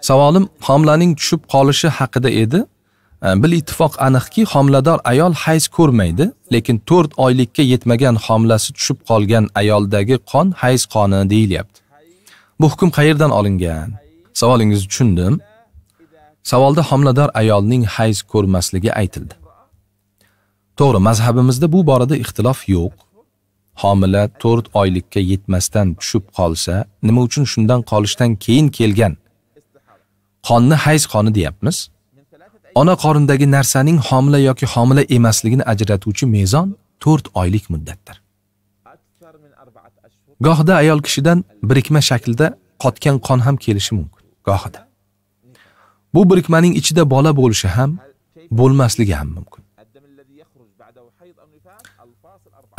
Savolim homilaning tushib qolishi haqida edi. E, bil ittifoq aniqki, homilador ayol hayz ko'rmaydi, lekin 4 oylikka yetmagan homilasi tushib qolgan ayoldagi qon hayz qoni deyilyapti. Bu hukm qayerdan olingan? Savolingizni tushundim. Savolda homilador ayolning hayz ko'rmasligi aytildi. To'g'ri, mazhabimizda bu borada ixtilof yo'q. Homila 4 oylikka yetmasdan tushib qolsa, nima uchun shundan qolishdan keyin kelgan qonni hayz qoni deyapmiz? Ona qorindagi narsaning homila yoki homila emasligini ajratuvchi mezon 4 oylik muddatdir. Gohida ayol kishidan birikma shaklda qotgan qon ham kelishi mumkin, gohida. Bu birikmaning ichida bola bo'lishi ham, bo'lmasligi ham mumkin.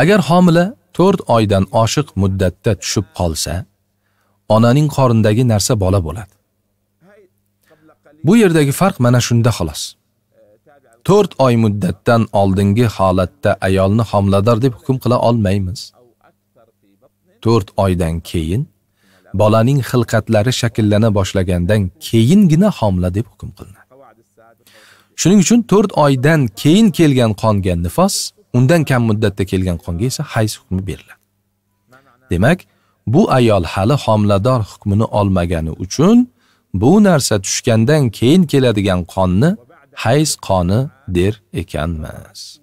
Agar homila 4 oydan oshiq muddatda tushib qolsa, onaning qorindagi narsa bola bo'ladi. Bu yerdagi farq mana shunda xolos. 4 oy muddatdan oldingi holatda ayolni homilador deb hukm qila olmaymiz. 4 oydan keyin bolaning xilqatlari shakllana boshlagandan keyingina homila deb hukm qilinadi. Shuning uchun 4 oydan keyin kelgan qonga nifos, undan kam muddatda kelgan qonga esa hayz hukmi beriladi. Demak, bu ayol hali homilador hukmini olmagani uchun bu narsa tushgandan keyin keladigan qonni hayz qoni der ekanmiz.